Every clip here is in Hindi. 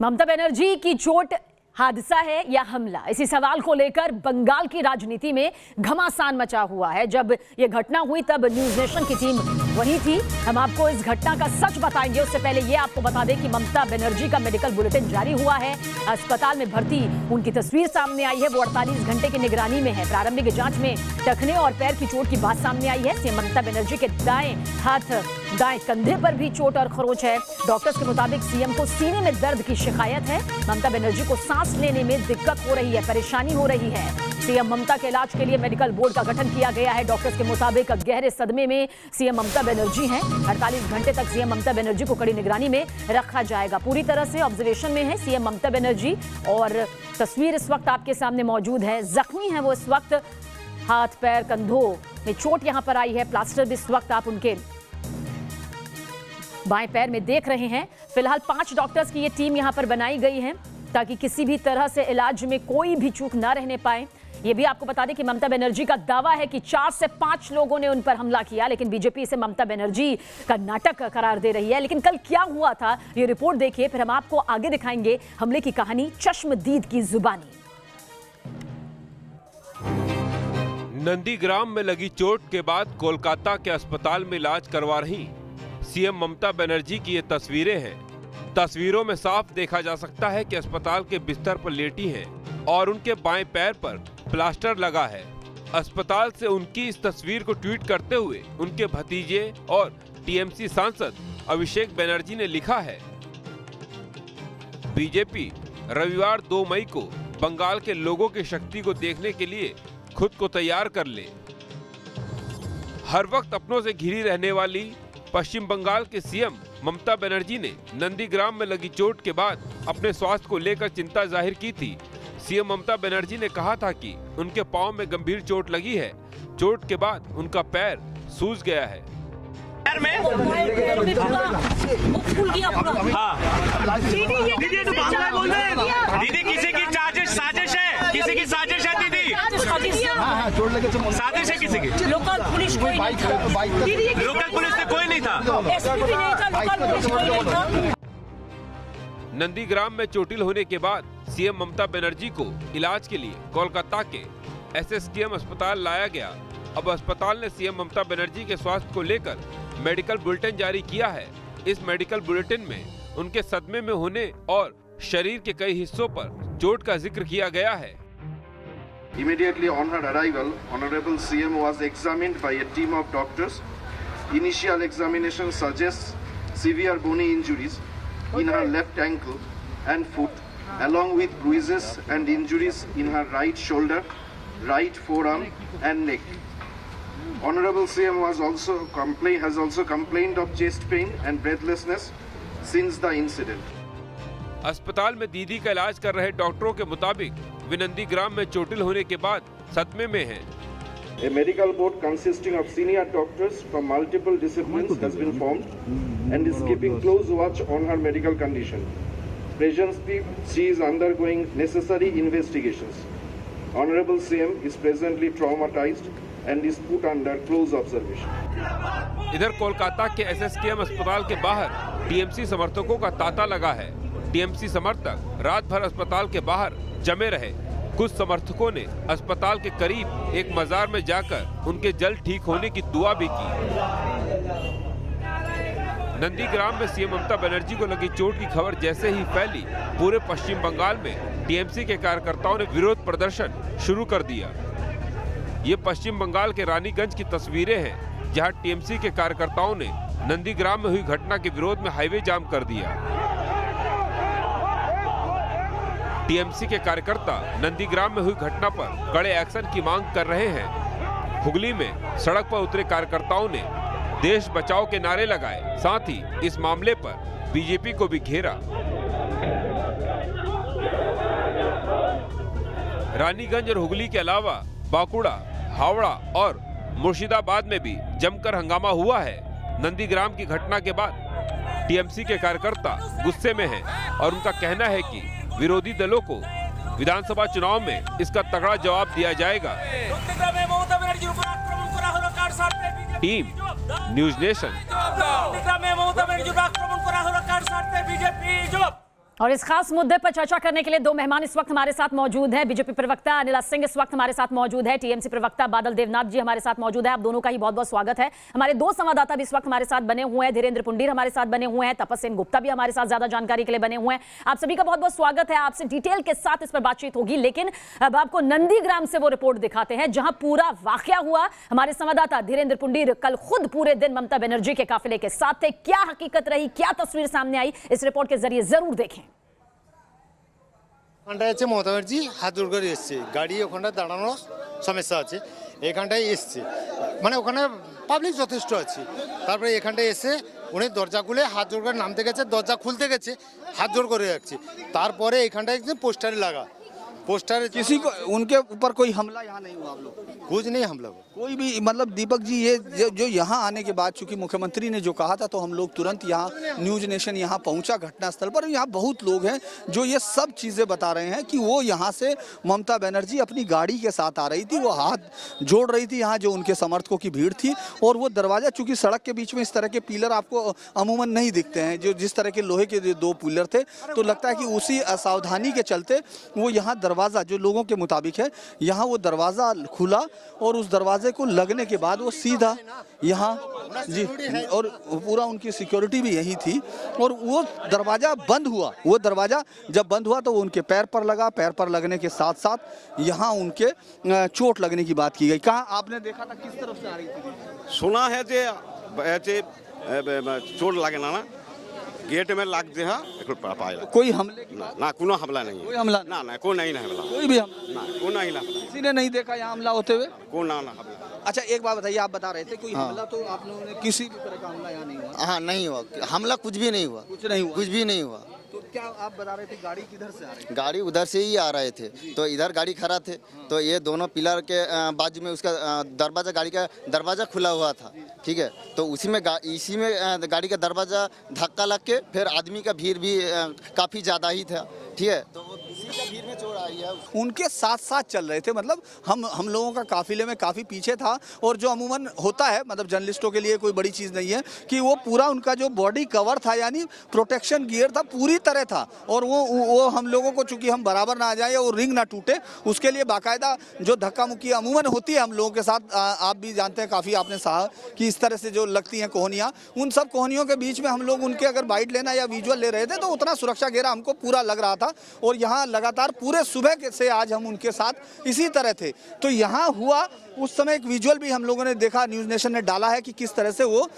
ममता बनर्जी की चोट हादसा है या हमला? इसी सवाल को लेकर बंगाल की राजनीति में घमासान मचा हुआ है। जब यह घटना हुई, तब न्यूज़ नेशन की टीम वही थी। हम आपको इस घटना का सच बताएँगे। उससे पहले यह आपको बता दें कि ममता बनर्जी का मेडिकल बुलेटिन जारी हुआ है। अस्पताल में भर्ती, उनकी तस्वीर सामने आई है। वो 48 घंटे की निगरानी में है। प्रारंभिक जाँच में टखने और पैर की चोट की बात सामने आई है। सीएम ममता बनर्जी के दाएँ हाथ, दाएँ कंधे पर भी चोट और खरोच है। डॉक्टर्स के मुताबिक सीएम को सीने में दर्द की शिकायत है। ममता बनर्जी को सांस लेने में दिक्कत हो रही है, परेशानी हो रही है। सीएम ममता के इलाज के लिए मेडिकल बोर्ड का गठन किया गया है। डॉक्टर्स के मुताबिक गहरे सदमे में सीएम ममता बनर्जी हैं। 48 घंटे तक सीएम ममता बनर्जी को कड़ी निगरानी में रखा जाएगा। पूरी तरह से ऑब्जर्वेशन में है सीएम ममता बनर्जी और तस्वीर इस वक्त आपके सामने मौजूद है। जख्मी है वो इस वक्त। हाथ, पैर, कंधों में चोट यहाँ पर आई है। प्लास्टर भी इस वक्त आप उनके बाएँ पैर में देख रहे हैं। फ़िलहाल पाँच डॉक्टर्स की ये टीम यहाँ पर बनाई गई है। ताकि किसी भी तरह से इलाज में कोई भी चूक ना रहने पाए। ये भी आपको बता दें कि ममता बनर्जी का दावा है कि चार से पाँच लोगों ने उन पर हमला किया, लेकिन बीजेपी इसे ममता बनर्जी का नाटक करार दे रही है। लेकिन कल क्या हुआ था, ये रिपोर्ट देखिए, फिर हम आपको आगे दिखाएँगे हमले की कहानी चश्मदीद की जुबानी। नंदीग्राम में लगी चोट के बाद कोलकाता के अस्पताल में इलाज करवा रही सीएम ममता बनर्जी की ये तस्वीरें हैं। तस्वीरों में साफ़ देखा जा सकता है कि अस्पताल के बिस्तर पर लेटी हैं और उनके बाएँ पैर पर प्लास्टर लगा है। अस्पताल से उनकी इस तस्वीर को ट्वीट करते हुए उनके भतीजे और टीएमसी सांसद अभिषेक बनर्जी ने लिखा है, बीजेपी रविवार 2 मई को बंगाल के लोगों की शक्ति को देखने के लिए खुद को तैयार कर ले। हर वक्त अपनों से घिरी रहने वाली पश्चिम बंगाल के सीएम ममता बनर्जी ने नंदीग्राम में लगी चोट के बाद अपने स्वास्थ्य को लेकर चिंता ज़ाहिर की थी। सीएम ममता बनर्जी ने कहा था कि उनके पाँव में गंभीर चोट लगी है। चोट के बाद उनका पैर सूज गया है। पैर में? हैं। दीदी किसी की साजिश साजिश है। किसी की साजिश है साजिश है किसी की? लोकल पुलिस कोई नहीं था। लोकल पुलिस में कोई नहीं था। एसपी भी नहीं था लोकल पुलिस कोई नहीं था। नंदीग्राम में चोटिल होने के बाद सीएम ममता बनर्जी को इलाज के लिए कोलकाता के एसएसकेएम अस्पताल लाया गया। अब अस्पताल ने सीएम ममता बनर्जी के स्वास्थ्य को लेकर मेडिकल बुलेटिन जारी किया है। इस मेडिकल बुलेटिन में उनके सदमे में होने और शरीर के कई हिस्सों पर चोट का ज़िक्र किया गया है। Immediately on her arrival, Honorable CM was examined by a team of doctors. Initial examination suggests severe bony injuries in her left ankle and foot, along with bruises and injuries in her right shoulder, right forearm, and neck. Honorable CM was also complain, has also complained of chest pain and breathlessness since the incident. अस्पताल में दीदी का इलाज कर रहे डॉक्टरों के मुताबिक वे नंदीग्राम में चोटिल होने के बाद सदमे में हैं। A medical board consisting of senior doctors from multiple disciplines has been formed and is keeping close watch on her medical condition. Presently, she is undergoing necessary investigations. Honorable CM is presently traumatized and is put under close observation. इधर कोलकाता के एसएसकेएम अस्पताल के बाहर टीएमसी समर्थकों का तांता लगा है टीएमसी समर्थक रात भर अस्पताल के बाहर जमे रहे। कुछ समर्थकों ने अस्पताल के करीब एक मजार में जाकर उनके जल्द ठीक होने की दुआ भी की। नंदीग्राम में सीएम ममता बनर्जी को लगी चोट की खबर जैसे ही फैली, पूरे पश्चिम बंगाल में टीएमसी के कार्यकर्ताओं ने विरोध प्रदर्शन शुरू कर दिया। ये पश्चिम बंगाल के रानीगंज की तस्वीरें हैं, जहाँ टीएमसी के कार्यकर्ताओं ने नंदीग्राम में हुई घटना के विरोध में हाईवे जाम कर दिया। टीएमसी के कार्यकर्ता नंदीग्राम में हुई घटना पर कड़े एक्शन की मांग कर रहे हैं। हुगली में सड़क पर उतरे कार्यकर्ताओं ने देश बचाओ के नारे लगाए, साथ ही इस मामले पर बीजेपी को भी घेरा। रानीगंज और हुगली के अलावा बांकुड़ा, हावड़ा और मुर्शिदाबाद में भी जमकर हंगामा हुआ है। नंदीग्राम की घटना के बाद टीएमसी के कार्यकर्ता गुस्से में हैं और उनका कहना है कि विरोधी दलों को विधानसभा चुनाव में इसका तगड़ा जवाब दिया जाएगा। Team news nation. और इस खास मुद्दे पर चर्चा करने के लिए दो मेहमान इस वक्त हमारे साथ मौजूद हैं। बीजेपी प्रवक्ता अनिला सिंह इस वक्त हमारे साथ मौजूद है। टीएमसी प्रवक्ता बादल देवनाथ जी हमारे साथ मौजूद है। आप दोनों का ही बहुत बहुत स्वागत है। हमारे दो संवाददाता भी इस वक्त हमारे साथ बने हुए हैं। धीरेन्द्र पुंडीर हमारे साथ बने हुए हैं। तपस्सेन गुप्ता भी हमारे साथ ज़्यादा जानकारी के लिए बने हुए हैं। आप सभी का बहुत बहुत स्वागत है। आपसे डिटेल के साथ इस पर बातचीत होगी। लेकिन अब आपको नंदीग्राम से वो रिपोर्ट दिखाते हैं, जहाँ पूरा वाक्य हुआ। हमारे संवाददाता धीरेन्द्र पुंडीर कल खुद पूरे दिन ममता बनर्जी के काफिले के साथ थे। क्या हकीकत रही? क्या तस्वीर सामने आई? इस रिपोर्ट के ज़रिए ज़रूर देखें। ওখানটায় হচ্ছে মমতা ব্যানার্জি, হাত জোর করে এসছে। গাড়ি ওখানটা দাঁড়ানোর সমস্যা আছে। এখানটায় এসছে। মানে ওখানে পাবলিক যথেষ্ট আছে। তারপরে এখানটায় এসে উনি দরজা খুলে হাত জোর করে নামতে গেছে, দরজা খুলতে গেছে, হাত জোর করে রাখছে। তারপরে এখানটায় পোস্টারে লাগা पोस्टर किसी को उनके ऊपर कोई हमला यहाँ नहीं हुआ आप लोग? कुछ नहीं हम लोग कोई भी मतलब दीपक जी ये जो, जो यहाँ आने के बाद चूँकि मुख्यमंत्री ने जो कहा था तो हम लोग तुरंत यहाँ न्यूज़ नेशन यहाँ पहुँचा घटनास्थल पर। यहाँ बहुत लोग हैं जो ये सब चीज़ें बता रहे हैं कि वो यहाँ से ममता बनर्जी अपनी गाड़ी के साथ आ रही थी वो हाथ जोड़ रही थी यहाँ जो उनके समर्थकों की भीड़ थी और वो दरवाज़ा चूँकि सड़क के बीच में इस तरह के पिलर आपको अमूमन नहीं दिखते हैं जो जिस तरह के लोहे के दो पिलर थे तो लगता है कि उसी असावधानी के चलते वो यहाँ दरवाज़ा दरवाज़ा जो लोगों के मुताबिक है, यहाँ वो दरवाज़ा खुला और उस दरवाजे को लगने के बाद वो सीधा यहाँ, जी, और पूरा उनकी सिक्योरिटी भी यही थी और वो दरवाज़ा बंद हुआ। वो दरवाज़ा जब बंद हुआ तो वो उनके पैर पर लगा, पैर पर लगने के साथ साथ यहाँ उनके चोट लगने की बात की गई। कहाँ आपने देखा था किस तरफ़ से आ रही थी? सुना है जे, ऐसे चोट लगे ना ना? गेट में लाग दे पाए कोई हमले ना, ना कोनो हमला नहीं कोई हमला ना ना कोई नहीं ना हमला। कोई भी हम ना कोई नहीं ना किसी ने नहीं देखा यहाँ हमला होते हुए? को ना ना हमला। अच्छा एक बात बताइए आप बता रहे थे कोई हमला हाँ। तो आप लोगों ने किसी भी तरह का हमला यहाँ नहीं हुआ? हाँ नहीं हुआ। हमला कुछ भी नहीं हुआ। कुछ नहीं हुआ? कुछ भी नहीं हुआ। तो क्या आप बता रहे थे गाड़ी किधर से आ रही है? गाड़ी उधर से ही आ रहे थे। तो इधर गाड़ी खड़ा थे। हाँ। तो ये दोनों पिलर के बाजू में उसका दरवाज़ा गाड़ी का दरवाज़ा खुला हुआ था। ठीक है? तो उसी में गा- इसी में गाड़ी का दरवाज़ा धक्का लग के फिर आदमी का भीड़ भी काफ़ी ज़्यादा ही था। ठीक है? तो उनके साथ साथ चल रहे थे। मतलब हम हम लोगों का काफिले में काफ़ी पीछे था और जो अमूमन होता है मतलब जर्नलिस्टों के लिए कोई बड़ी चीज़ नहीं है कि वो पूरा उनका जो बॉडी कवर था यानी प्रोटेक्शन गियर था पूरी तरह था। और वो वो हम लोगों को चूँकि हम बराबर ना आ जाए और रिंग ना टूटे उसके लिए बाकायदा जो धक्का मुक्की अमूमन होती है हम लोगों के साथ आ, आप भी जानते हैं काफ़ी आपने सहा कि इस तरह से जो लगती हैं कोहनियाँ उन सब कोहनियों के बीच में हम लोग उनके अगर बाइट लेना या विजुअल ले रहे थे तो उतना सुरक्षा घेरा हमको पूरा लग रहा था। और यहाँ लगातार पूरे सुबह से आज हम उनके साथ इसी तरह थे। तो यहाँ हुआ, उस समय एक विजुअल भी हम लोगों ने देखा न्यूज़ नेशन ने डाला है कि किस तरह से वो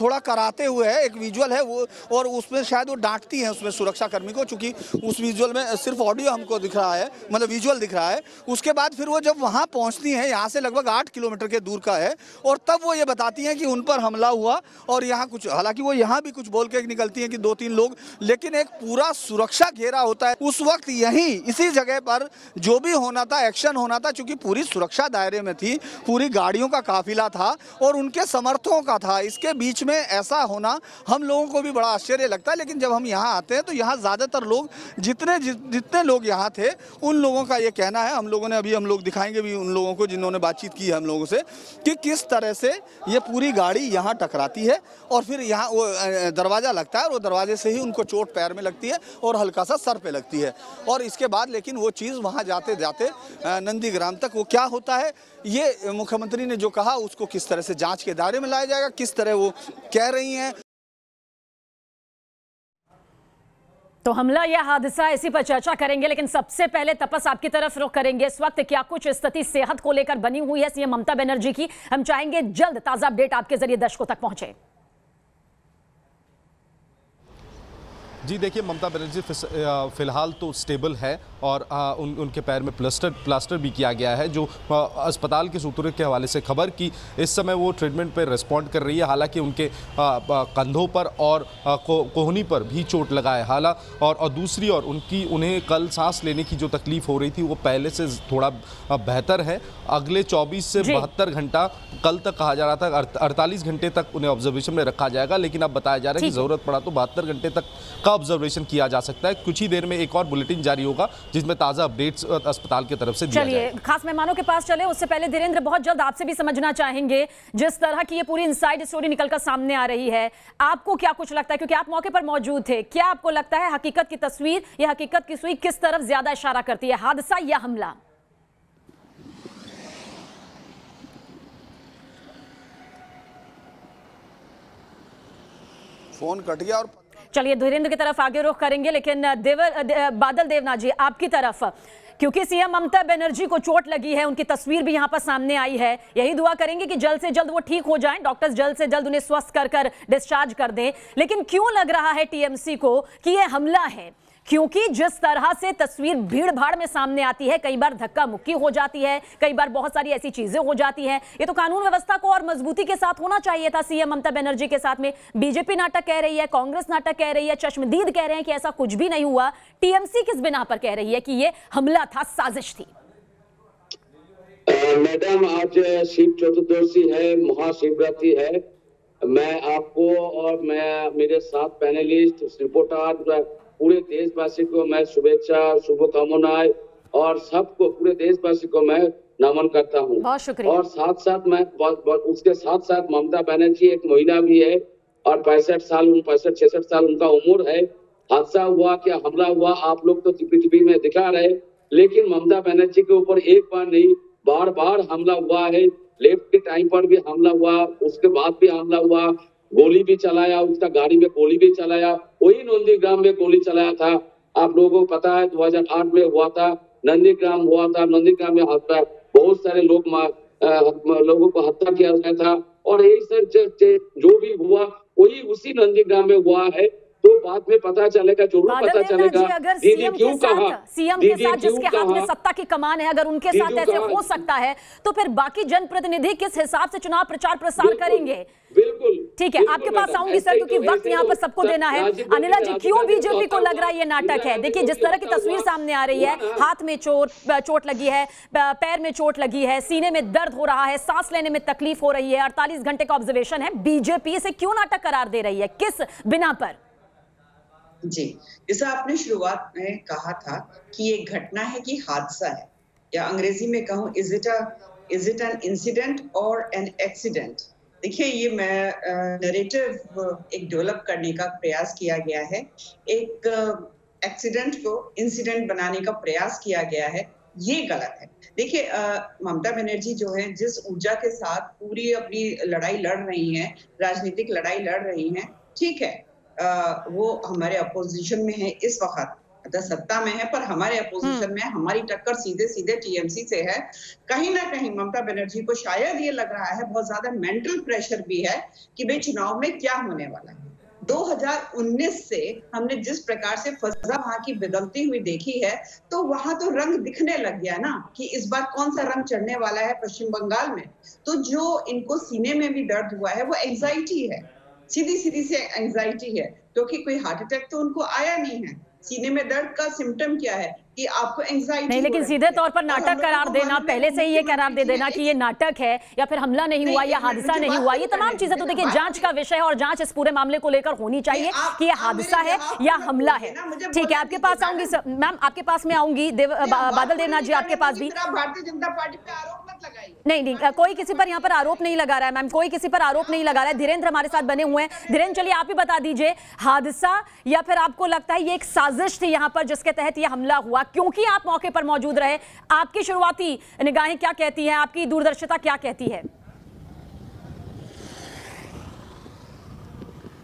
थोड़ा कराते हुए है, एक विजुअल है वो, और उसमें शायद वो डांटती हैं उसमें सुरक्षा कर्मी को, चूँकि उस विजुअल में सिर्फ़ ऑडियो हमको दिख रहा है मतलब विजुअल दिख रहा है। उसके बाद फिर वो जब वहाँ पहुँचती हैं, यहाँ से लगभग आठ किलोमीटर के दूर का है, और तब वो ये बताती हैं कि उन पर हमला हुआ, और यहाँ कुछ, हालाँकि वो यहाँ भी कुछ बोल के निकलती हैं कि दो तीन लोग, लेकिन एक पूरा सुरक्षा घेरा होता है। उस वक्त यहीं इसी जगह पर जो भी होना था एक्शन होना था, चूँकि पूरी सुरक्षा दायरे में थी, पूरी गाड़ियों का काफिला था और उनके समर्थकों का था। इसके बीच में ऐसा होना हम लोगों को भी बड़ा आश्चर्य लगता है, लेकिन जब हम यहाँ आते हैं तो यहाँ ज़्यादातर लोग, जितने जितने लोग यहाँ थे, उन लोगों का ये कहना है। हम लोगों ने अभी हम लोग दिखाएँगे भी उन लोगों को जिन्होंने बातचीत की है हम लोगों से, कि किस तरह से ये पूरी गाड़ी यहाँ टकराती है और फिर यहाँ वो दरवाज़ा लगता है और वो दरवाजे से ही उनको चोट पैर में लगती है और हल्का सा सर पे लगती है। और इसके बाद, लेकिन वो चीज़ वहाँ जाते जाते नंदीग्राम तक, वो क्या होता है? ये मुख्यमंत्री ने जो कहा, उसको किस तरह से जाँच के दायरे में लाया जाएगा? किस तरह वो कह रही हैं? तो हमला या हादसा, इसी पर चर्चा करेंगे, लेकिन सबसे पहले तपस आपकी तरफ़ रुख करेंगे। इस वक्त क्या कुछ स्थिति सेहत को लेकर बनी हुई है? सीएम ममता बनर्जी की। हम चाहेंगे जल्द ताज़ा अपडेट आपके ज़रिए दर्शकों तक पहुँचे। जी देखिए ममता बनर्जी फ़िलहाल तो स्टेबल है। और अ, उन उनके पैर में प्लास्टर प्लास्टर भी किया गया है जो अ, अस्पताल के सूत्रों के हवाले से खबर की इस समय वो ट्रीटमेंट पर रिस्पॉन्ड कर रही है। हालाँकि उनके ब- कंधों पर और को, कोहनी पर भी चोट लगा है। हाला और, और दूसरी और उनकी उन्हें कल सांस लेने की जो तकलीफ़ हो रही थी वो पहले से थोड़ा बेहतर है। अगले 24 से बहत्तर घंटा कल तक कहा जा रहा था अड़तालीस घंटे तक उन्हें ऑब्जर्वेशन में रखा जाएगा लेकिन अब बताया जा रहा है कि ज़रूरत पड़ा तो बहत्तर घंटे तक का ऑब्जर्वेशन किया जा सकता है। कुछ ही देर में एक और बुलेटिन जारी होगा जिसमें ताज़ा अपडेट्स अस्पताल की तरफ़ से दिया चलिए खास मेहमानों के पास चले। उससे पहले धीरेन्द्र बहुत जल्द आपसे भी समझना चाहेंगे जिस तरह की ये पूरी इनसाइड स्टोरी निकलकर सामने आ रही है। आपको क्या कुछ लगता है? क्योंकि आप मौके पर मौजूद थे। क्या आपको लगता है हकीकत की तस्वीर या हकीकत की सुई किस तरफ़ ज़्यादा इशारा करती है? हादसा या हमला? फ़ोन कट गया और चलिए धीरेन्द्र की तरफ़ आगे रुख करेंगे लेकिन देवर दे, बादल देवनाथ जी आपकी तरफ़ क्योंकि सीएम ममता बनर्जी को चोट लगी है उनकी तस्वीर भी यहाँ पर सामने आई है। यही दुआ करेंगे कि जल्द से जल्द वो ठीक हो जाएँ डॉक्टर्स जल्द से जल्द उन्हें स्वस्थ कर कर डिस्चार्ज कर दें। लेकिन क्यों लग रहा है टीएमसी को कि यह हमला है? क्योंकि जिस तरह से तस्वीर भीड़ भाड़ में सामने आती है, कई बार धक्का मुक्की हो जाती है, कई बार बहुत सारी ऐसी चीज़ें हो जाती हैं। ये तो कानून व्यवस्था को और मजबूती के साथ होना चाहिए था, सीएम ममता बनर्जी के साथ में। बीजेपी नाटक कह रही है, कांग्रेस नाटक कह रही है, चश्मदीद कह रहे हैं कि ऐसा कुछ भी नहीं हुआ। टीएमसी किस बिना पर कह रही है कि ये हमला था, साजिश थी? मैडम, आज शिव चतुर्दशी है, महाशिवरात्रि है। मैं आपको और मैं, मेरे साथ पैनलिस्ट, रिपोर्टर पूरे देशवासी को मैं शुभेच्छा शुभकामनाएँ और सबको पूरे देशवासी को मैं नमन करता हूँ। और साथ साथ मैं बहुत- बहुत- उसके साथ साथ ममता बनर्जी एक महिला भी है और पैंसठ साल पैंसठ छिसठ साल उनका उम्र है। हादसा हुआ क्या हमला हुआ आप लोग तो टीवी टीवी में दिखा रहे लेकिन ममता बनर्जी के ऊपर एक बार नहीं बार बार हमला हुआ है। लेफ़्ट के टाइम पर भी हमला हुआ उसके बाद भी हमला हुआ। गोली भी चलाया उसका गाड़ी में गोली भी चलाया। वही नंदी ग्राम में गोली चलाया था। आप लोगों को पता है 2008 में हुआ था, नंदी ग्राम हुआ था, नंदी ग्राम में हत्या, बहुत सारे लोग लोगों को हत्या किया गया था। और यही ज- जो भी हुआ, वही उसी नंदी ग्राम में हुआ है। तो बाद में पता चलेगा ज़रूर पता चलेगा। जी अगर दीदी सीएम क्यों के कहा? साथ सीएम के साथ जिसके हाथ में सत्ता की कमान है अगर उनके साथ ऐसे हो सकता है तो फिर बाकी जनप्रतिनिधि किस हिसाब से चुनाव प्रचार प्रसार करेंगे? बिल्कुल ठीक है आपके पास आऊँगी सर क्योंकि तो- वक्त यहाँ तो पर सबको देना है। अनिला जी क्यों बीजेपी को लग रहा है ये नाटक है? देखिए जिस तरह की तस्वीर सामने आ रही है हाथ में चोट चोट लगी है पैर में चोट लगी है सीने में दर्द हो रहा है सांस लेने में तकलीफ़ हो रही है अड़तालीस घंटे का ऑब्जर्वेशन है। बीजेपी इसे क्यों नाटक करार दे रही है? किस बिना पर? जी। जैसा आपने शुरुआत में कहा था कि ये घटना है कि हादसा है, या अंग्रेज़ी में कहूँ is it a is it an incident और एन एक्सीडेंट देखिए, ये मैं नरेटिव एक डेवलप करने का प्रयास किया गया है। एक एक्सीडेंट को इंसिडेंट बनाने का प्रयास किया गया है। ये गलत है। देखिए ममता बनर्जी जो है, जिस ऊर्जा के साथ पूरी अपनी लड़ाई लड़ रही हैं, राजनीतिक लड़ाई लड़ रही हैं, ठीक है वो हमारे अपोजिशन में है इस वक्त। अगर सत्ता में है पर हमारे अपोजिशन में हमारी टक्कर सीधे सीधे टीएमसी से है। कहीं ना कहीं ममता बनर्जी को शायद ये लग रहा है बहुत ज़्यादा मेंटल प्रेशर भी है कि भाई चुनाव में क्या होने वाला है। 2019 से हमने जिस प्रकार से फजा वहाँ की बदलती हुई देखी है तो वहाँ तो रंग दिखने लग गया ना कि इस बार कौन सा रंग चढ़ने वाला है पश्चिम बंगाल में। तो जो इनको सीने में भी दर्द हुआ है वो एंजाइटी है। सीधी सीधी से एंजाइटी है। क्योंकि तो कोई हार्ट अटैक तो उनको आया नहीं है। सीने में दर्द का सिम्टम क्या है? कि आपको एंजाइटी नहीं लेकिन सीधे तौर पर नाटक करार देना पहले से ही ये करार दे देना कि ये नाटक है या फिर हमला नहीं हुआ या हादसा नहीं हुआ ये तमाम चीज़ें तो देखिए जाँच का विषय है और जाँच इस पूरे मामले को लेकर होनी चाहिए कि ये हादसा है या हमला है। ठीक है आपके पास आऊँगी मैम आपके पास में आऊँगी बादल देवनाथ जी आपके पास भी। भारतीय जनता पार्टी पे आरोप मत लगाइए। नहीं नहीं कोई किसी पर यहाँ पर आरोप नहीं लगा रहा है मैम कोई किसी पर आरोप नहीं लगा रहा है। धीरेन्द्र हमारे साथ बने हुए हैं। धीरेन्द्र चलिए आप ही बता दीजिए हादसा या फिर आपको लगता है ये एक साजिश थी यहाँ पर जिसके तहत ये हमला हुआ क्योंकि आप मौके पर मौजूद रहे, आपकी शुरुआती निगाहें क्या कहती हैं? आपकी दूरदर्शिता क्या कहती है?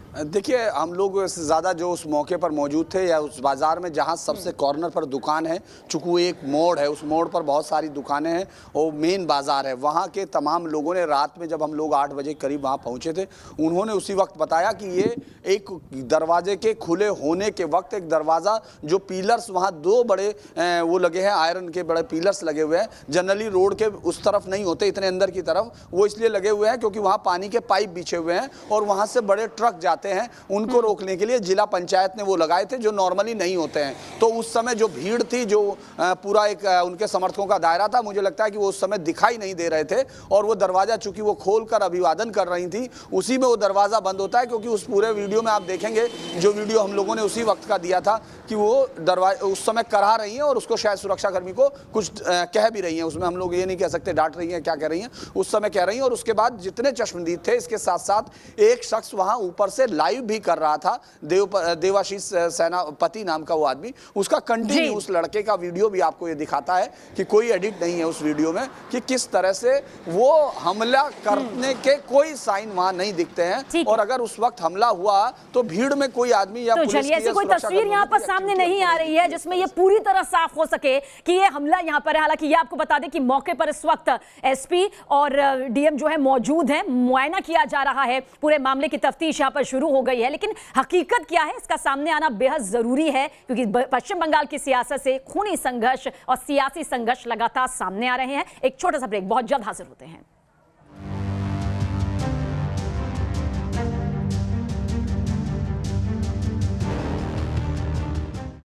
देखिए हम लोग से ज़्यादा जो उस मौके पर मौजूद थे या उस बाज़ार में जहाँ सबसे कॉर्नर पर दुकान है चूँकि एक मोड़ है उस मोड़ पर बहुत सारी दुकानें हैं वो मेन बाज़ार है। वहाँ के तमाम लोगों ने रात में जब हम लोग आठ बजे करीब वहाँ पहुँचे थे उन्होंने उसी वक्त बताया कि ये एक दरवाजे के खुले होने के वक्त एक दरवाज़ा जो पिलर्स वहाँ दो बड़े वो लगे हैं आयरन के बड़े पिलर्स लगे हुए हैं। जनरली रोड के उस तरफ़ नहीं होते इतने अंदर की तरफ़ वो इसलिए लगे हुए हैं क्योंकि वहाँ पानी के पाइप बिछे हुए हैं और वहाँ से बड़े ट्रक जाते आते हैं उनको रोकने के लिए जिला पंचायत ने वो लगाए थे जो नॉर्मली नहीं होते हैं। तो उस समय जो भीड़ थी जो पूरा एक उनके समर्थकों का दायरा था मुझे लगता है कि वो उस समय दिखाई नहीं दे रहे थे और वो दरवाज़ा चूँकि वो खोल कर अभिवादन कर रही थी उसी में वो दरवाज़ा बंद होता है क्योंकि उस पूरे वीडियो में आप देखेंगे जो वीडियो हम लोगों ने उसी वक्त का दिया था कि वो दरवाज़ा उस समय करा रही हैं और उसको शायद सुरक्षाकर्मी को कुछ कह भी रही हैं। उसमें हम लोग ये नहीं कह सकते डांट रही हैं क्या कह रही हैं उस समय कह रही हैं और उसके बाद जितने चश्मदीद थे इसके साथ साथ एक शख्स वहाँ ऊपर से लाइव भी कर रहा था देव देवाशीष सेनापति नाम का वो आदमी। उसका कंटिन्यू उस लड़के का वीडियो भी आपको ये दिखाता है कि कोई एडिट नहीं है उस वीडियो में कि किस तरह से वो हमला करने के कोई साइन वहाँ नहीं दिखते हैं। और अगर उस वक्त हमला हुआ तो भीड़ में कोई आदमी या तो चलिए ऐसी कोई तस्वीर यहाँ पर सामने नहीं आ रही है जिसमें ये पूरी तरह साफ़ हो सके कि ये हमला यहाँ पर है। हालाँकि ये आपको बता दें कि मौके पर इस वक्त एसपी और डीएम जो है मौजूद है। मुआयना किया जा रहा है। पूरे मामले की तफ्तीश यहाँ पर शुरू हो गई है। लेकिन हकीकत क्या है? इसका सामने आना बेहद ज़रूरी है, क्योंकि पश्चिम बंगाल की सियासत से खूनी संघर्ष और सियासी संघर्ष लगातार सामने आ रहे हैं। एक छोटा सा ब्रेक बहुत जल्द हाजिर होते हैं।